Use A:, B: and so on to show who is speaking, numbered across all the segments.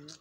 A: Mm-hmm.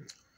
B: Mm-hmm.